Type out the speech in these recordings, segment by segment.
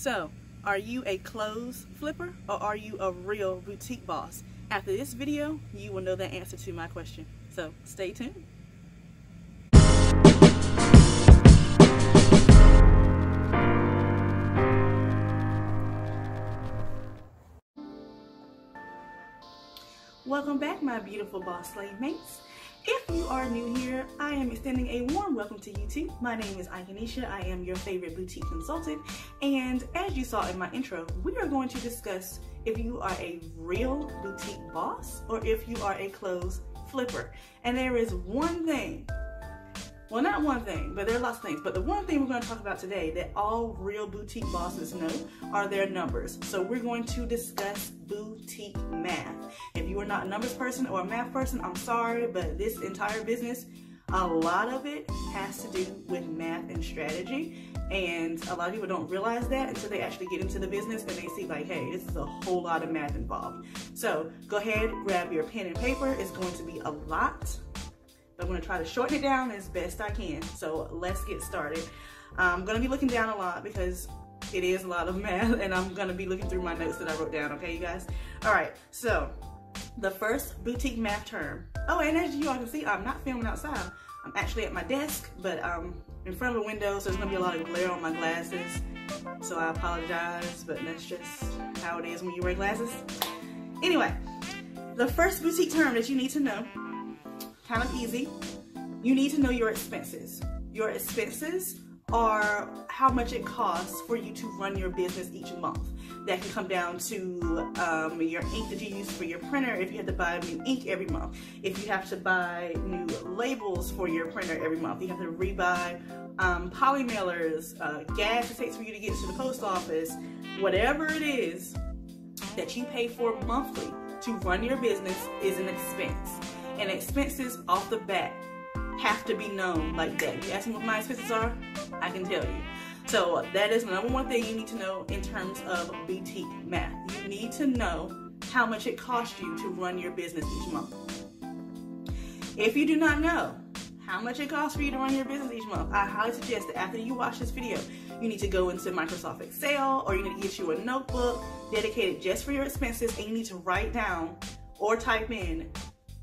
So, are you a clothes flipper or are you a real boutique boss? After this video, you will know the answer to my question. So, stay tuned. Welcome back, my beautiful boss Slaymates. If you are new here, I am extending a warm welcome to you too. My name is Ikaneisha. I am your favorite boutique consultant. And as you saw in my intro, we are going to discuss if you are a real boutique boss or if you are a clothes flipper. And there is one thing well, not one thing, but there are lots of things. But the one thing we're going to talk about today that all real boutique bosses know are their numbers. So we're going to discuss boutique math. If you are not a numbers person or a math person, I'm sorry, but this entire business, a lot of it has to do with math and strategy. And a lot of people don't realize that until they actually get into the business and they see like, hey, this is a whole lot of math involved. So go ahead, grab your pen and paper. It's going to be a lot I'm gonna try to shorten it down as best I can. So let's get started. I'm gonna be looking down a lot because it is a lot of math and I'm gonna be looking through my notes that I wrote down, okay you guys? All right, so the first boutique math term. Oh, and as you all can see, I'm not filming outside. I'm actually at my desk, but um, in front of a window, so there's gonna be a lot of glare on my glasses. So I apologize, but that's just how it is when you wear glasses. Anyway, the first boutique term that you need to know kind of easy. You need to know your expenses. Your expenses are how much it costs for you to run your business each month. That can come down to um, your ink that you use for your printer if you have to buy new ink every month. If you have to buy new labels for your printer every month. You have to rebuy um, poly mailers, uh, gas it takes for you to get to the post office. Whatever it is that you pay for monthly to run your business is an expense and expenses off the bat have to be known like that. You ask me what my expenses are, I can tell you. So that is the number one thing you need to know in terms of boutique math. You need to know how much it costs you to run your business each month. If you do not know how much it costs for you to run your business each month, I highly suggest that after you watch this video, you need to go into Microsoft Excel or you need to get you a notebook dedicated just for your expenses and you need to write down or type in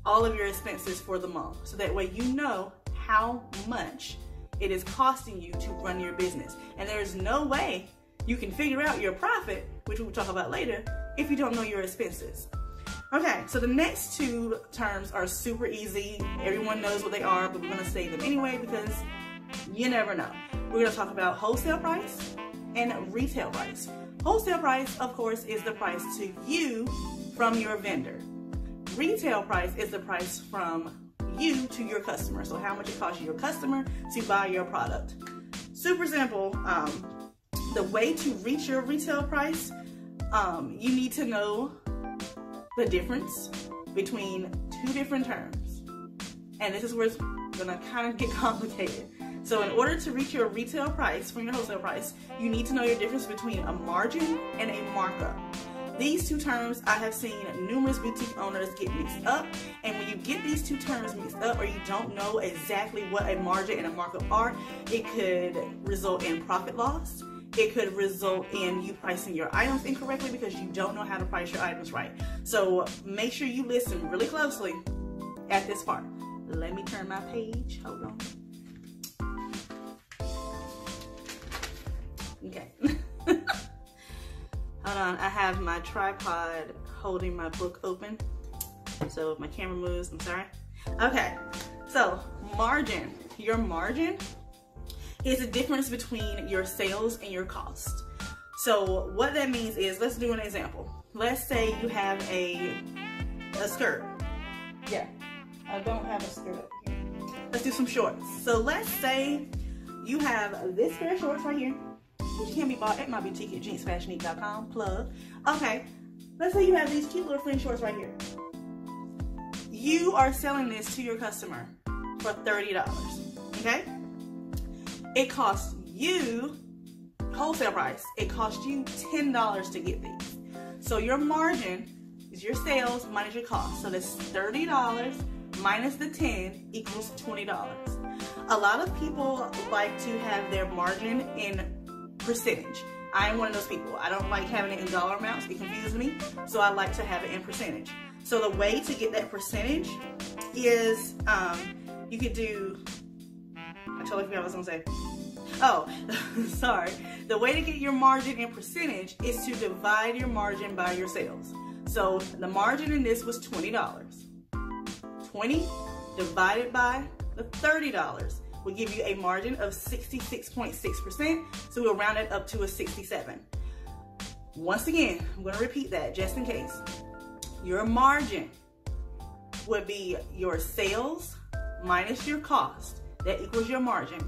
all of your expenses for the month. So that way you know how much it is costing you to run your business. And there is no way you can figure out your profit, which we'll talk about later, if you don't know your expenses. Okay, so the next two terms are super easy. Everyone knows what they are, but we're gonna say them anyway because you never know. We're gonna talk about wholesale price and retail price. Wholesale price, of course, is the price to you from your vendor retail price is the price from you to your customer. So how much it costs your customer to buy your product. Super simple. Um, the way to reach your retail price, um, you need to know the difference between two different terms. And this is where it's gonna kind of get complicated. So in order to reach your retail price from your wholesale price, you need to know your difference between a margin and a markup. These two terms I have seen numerous boutique owners get mixed up. And when you get these two terms mixed up or you don't know exactly what a margin and a markup are, it could result in profit loss. It could result in you pricing your items incorrectly because you don't know how to price your items right. So make sure you listen really closely at this part. Let me turn my page. Hold on. Okay. Hold on, I have my tripod holding my book open. So if my camera moves, I'm sorry. Okay, so margin. Your margin is the difference between your sales and your cost. So what that means is, let's do an example. Let's say you have a, a skirt. Yeah, I don't have a skirt. Let's do some shorts. So let's say you have this pair of shorts right here which can be bought at my boutique at jeansfashioniste.com. Plug. Okay, let's say you have these cute little fringe shorts right here. You are selling this to your customer for $30, okay? It costs you, wholesale price, it costs you $10 to get these. So your margin is your sales minus your cost. So that's $30 minus the 10 equals $20. A lot of people like to have their margin in percentage. I am one of those people. I don't like having it in dollar amounts. It confuses me. So I like to have it in percentage. So the way to get that percentage is um, you could do, I totally forgot what I was gonna say. Oh, sorry. The way to get your margin in percentage is to divide your margin by your sales. So the margin in this was $20. 20 divided by the $30 will give you a margin of 66.6%. So we'll round it up to a 67. Once again, I'm gonna repeat that just in case. Your margin would be your sales minus your cost. That equals your margin.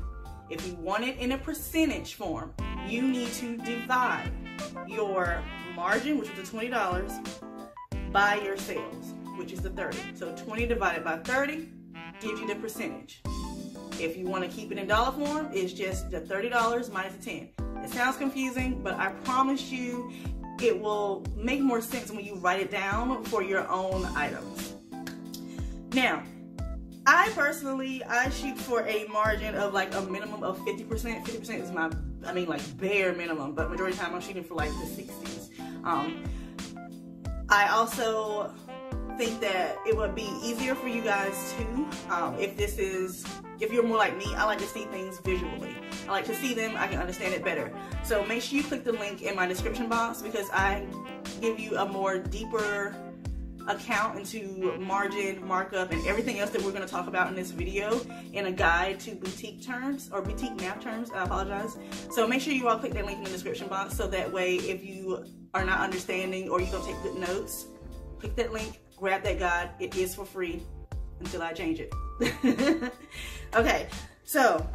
If you want it in a percentage form, you need to divide your margin, which is the $20, by your sales, which is the 30. So 20 divided by 30 gives you the percentage. If you want to keep it in dollar form, it's just the $30 minus the 10. It sounds confusing, but I promise you it will make more sense when you write it down for your own items. Now, I personally, I shoot for a margin of like a minimum of 50%. 50% is my, I mean like bare minimum, but majority of the time I'm shooting for like the 60s. Um, I also think that it would be easier for you guys too um, if this is if you're more like me I like to see things visually I like to see them I can understand it better so make sure you click the link in my description box because I give you a more deeper account into margin, markup, and everything else that we're going to talk about in this video in a guide to boutique terms or boutique math terms. I apologize. So make sure you all click that link in the description box so that way if you are not understanding or you don't take good notes, click that link, grab that guide. It is for free until I change it. okay, so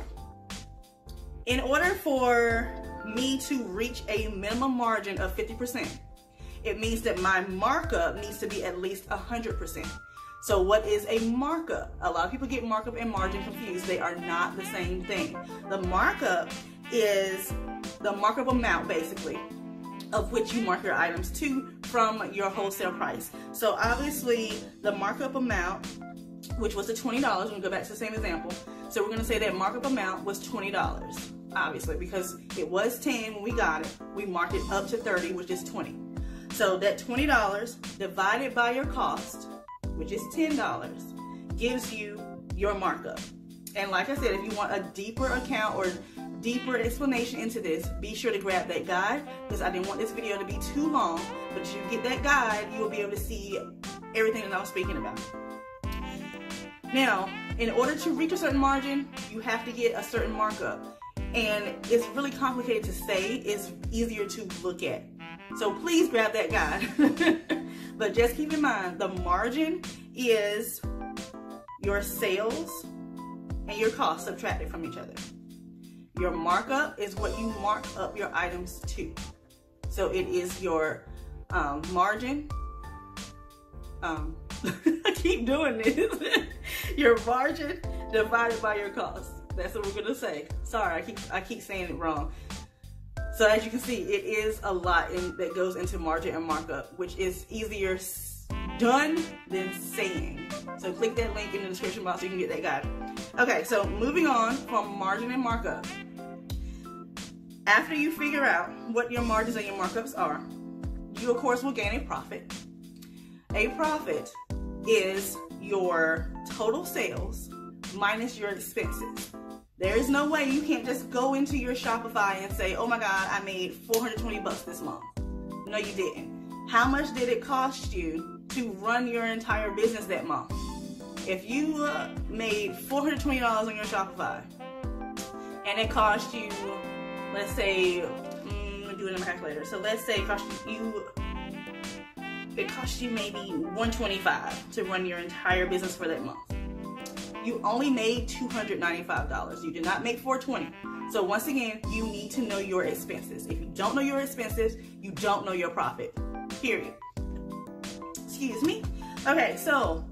in order for me to reach a minimum margin of 50%, it means that my markup needs to be at least 100%. So what is a markup? A lot of people get markup and margin mm-hmm. confused. They are not the same thing. The markup is the markup amount basically of which you mark your items to from your wholesale price. So obviously the markup amount, which was the $20, we're gonna go back to the same example. So we're gonna say that markup amount was $20, obviously, because it was 10 when we got it. We marked it up to 30, which is 20. So that $20 divided by your cost, which is $10, gives you your markup. And like I said, if you want a deeper account or deeper explanation into this, be sure to grab that guide because I didn't want this video to be too long, but you get that guide, you will be able to see everything that I'm speaking about. Now, in order to reach a certain margin, you have to get a certain markup. And it's really complicated to say, it's easier to look at. So please grab that guide. but just keep in mind, the margin is your sales and your cost subtracted from each other. Your markup is what you mark up your items to. So it is your um, margin. Um, I keep doing this. your margin divided by your cost. That's what we're gonna say. Sorry, I keep I keep saying it wrong. So as you can see, it is a lot in, that goes into margin and markup, which is easier done than saying. So click that link in the description box so you can get that guide. Okay, so moving on from margin and markup. After you figure out what your margins and your markups are, you of course will gain a profit. A profit is your total sales minus your expenses. There is no way you can't just go into your Shopify and say, oh my God, I made 420 bucks this month. No, you didn't. How much did it cost you to run your entire business that month? If you uh, made $420 on your Shopify and it cost you, let's say, mm, do it in my calculator. So let's say it cost you, it cost you maybe 125 to run your entire business for that month you only made $295. You did not make 420. So once again, you need to know your expenses. If you don't know your expenses, you don't know your profit, period. Excuse me. Okay, so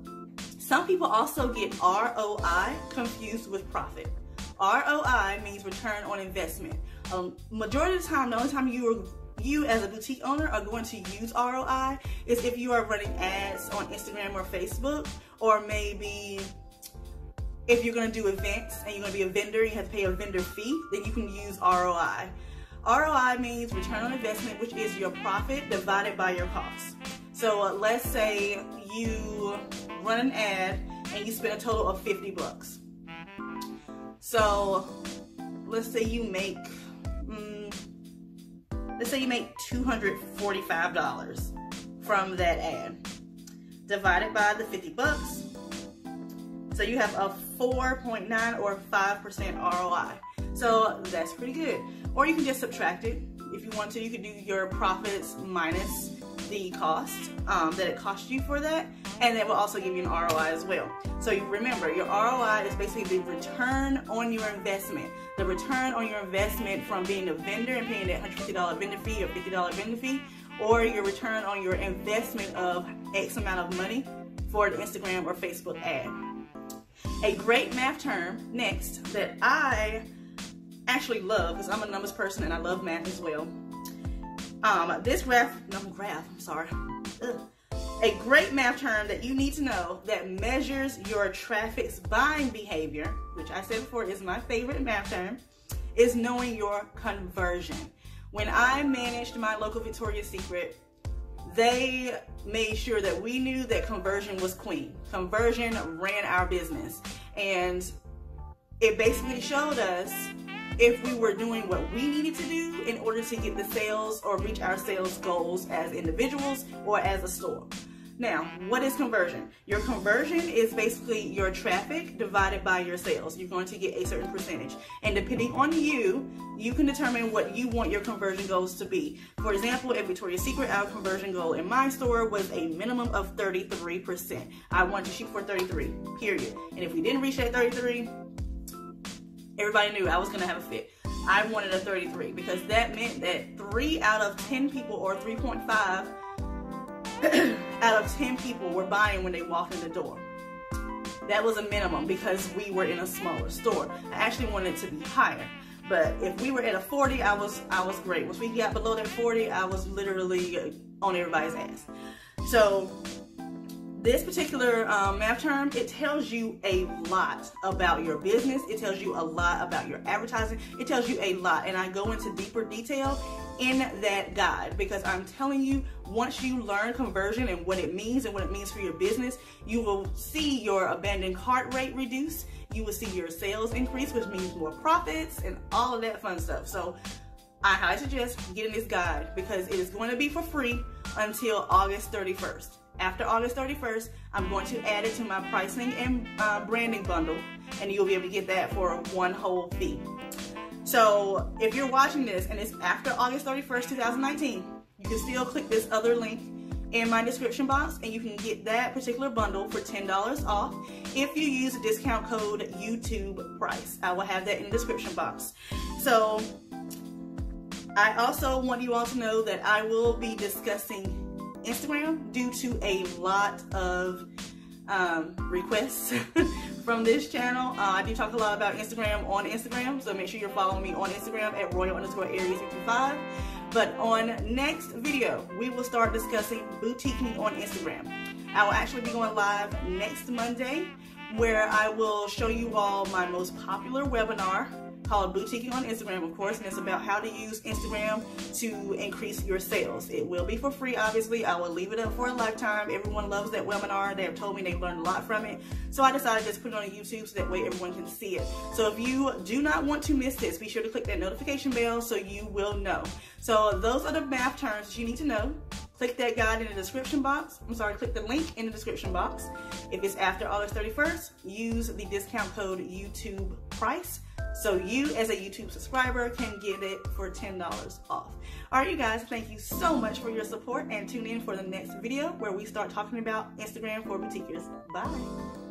some people also get ROI confused with profit. ROI means return on investment. Um, majority of the time, the only time you are you as a boutique owner are going to use ROI is if you are running ads on Instagram or Facebook, or maybe if you're going to do events and you're going to be a vendor, and you have to pay a vendor fee, then you can use ROI. ROI means return on investment, which is your profit divided by your cost. So uh, let's say you run an ad and you spend a total of 50 bucks. So let's say you make, mm, let's say you make $245 from that ad. Divided by the 50 bucks. So you have a 4.9 or 5% ROI. So that's pretty good. Or you can just subtract it. If you want to, you can do your profits minus the cost um, that it cost you for that and it will also give you an ROI as well. So you remember your ROI is basically the return on your investment. The return on your investment from being a vendor and paying that $150 vendor fee or $50 vendor fee or your return on your investment of X amount of money for the Instagram or Facebook ad. A great math term next that I actually love because I'm a numbers person and I love math as well um, this graph, no graph, I'm sorry. Ugh. A great math term that you need to know that measures your traffic's buying behavior, which I said before is my favorite math term, is knowing your conversion. When I managed my local Victoria's Secret, they made sure that we knew that conversion was queen. Conversion ran our business. And it basically showed us if we were doing what we needed to do in order to get the sales or reach our sales goals as individuals or as a store. Now, what is conversion? Your conversion is basically your traffic divided by your sales. You're going to get a certain percentage. And depending on you, you can determine what you want your conversion goals to be. For example, at Victoria's Secret, our conversion goal in my store was a minimum of 33%. I wanted to shoot for 33, period. And if we didn't reach that 33, everybody knew I was to have a fit. I wanted a 33 because that meant that 3 out of 10 people or 3.5 out of 10 people were buying when they walked in the door. That was a minimum because we were in a smaller store. I actually wanted it to be higher. But if we were at a 40, I was I was great. Once we got below that 40, I was literally on everybody's ass. So this particular um, math term, it tells you a lot about your business. It tells you a lot about your advertising. It tells you a lot. And I go into deeper detail in that guide because I'm telling you, once you learn conversion and what it means and what it means for your business, you will see your abandoned cart rate reduce. You will see your sales increase, which means more profits and all of that fun stuff. So I highly suggest getting this guide because it is going to be for free until August 31st after August 31st, I'm going to add it to my pricing and uh, branding bundle, and you'll be able to get that for one whole fee. So if you're watching this and it's after August 31st, 2019, you can still click this other link in my description box and you can get that particular bundle for $10 off if you use the discount code YouTube price. I will have that in the description box. So I also want you all to know that I will be discussing Instagram due to a lot of um, requests from this channel. Uh, I do talk a lot about Instagram on Instagram, so make sure you're following me on Instagram at royal underscore aries 55. But on next video, we will start discussing boutiquing on Instagram. I will actually be going live next Monday where I will show you all my most popular webinar called Boutiquing on Instagram, of course, and it's about how to use Instagram to increase your sales. It will be for free, obviously. I will leave it up for a lifetime. Everyone loves that webinar. They have told me they've learned a lot from it. So I decided to just put it on YouTube so that way everyone can see it. So if you do not want to miss this, be sure to click that notification bell so you will know. So those are the math terms that you need to know. Click that guide in the description box. I'm sorry, click the link in the description box. If it's after August 31st, use the discount code YouTube price so you as a YouTube subscriber can get it for $10 off. All right, you guys, thank you so much for your support and tune in for the next video where we start talking about Instagram for boutiquers. Bye.